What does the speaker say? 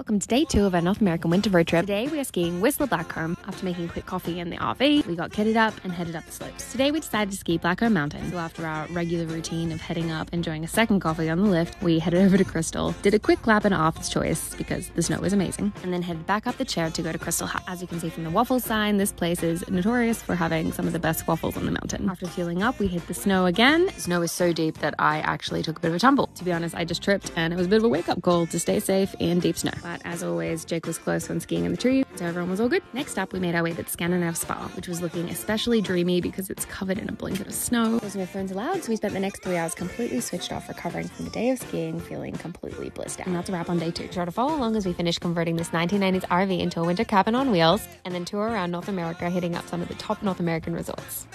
Welcome to day two of our North American winter road trip. Today we are skiing Whistler Blackcomb. After making quick coffee in the RV, we got kitted up and headed up the slopes. Today we decided to ski Blackcomb Mountain. So after our regular routine of heading up, enjoying a second coffee on the lift, we headed over to Crystal, did a quick lap in Arthur's Choice because the snow was amazing, and then headed back up the chair to go to Crystal Hut. As you can see from the waffle sign, this place is notorious for having some of the best waffles on the mountain. After fueling up, we hit the snow again. The snow was so deep that I actually took a bit of a tumble. To be honest, I just tripped and it was a bit of a wake up call to stay safe in deep snow. But as always, Jake was close when skiing in the tree, so everyone was all good. Next up, we made our way to the Scandinave Spa, which was looking especially dreamy because it's covered in a blanket of snow. There was no phones allowed, so we spent the next three hours completely switched off, recovering from the day of skiing, feeling completely blissed out. And that's a wrap on day two. Sure to follow along as we finish converting this 1990s RV into a winter cabin on wheels, and then tour around North America, hitting up some of the top North American resorts.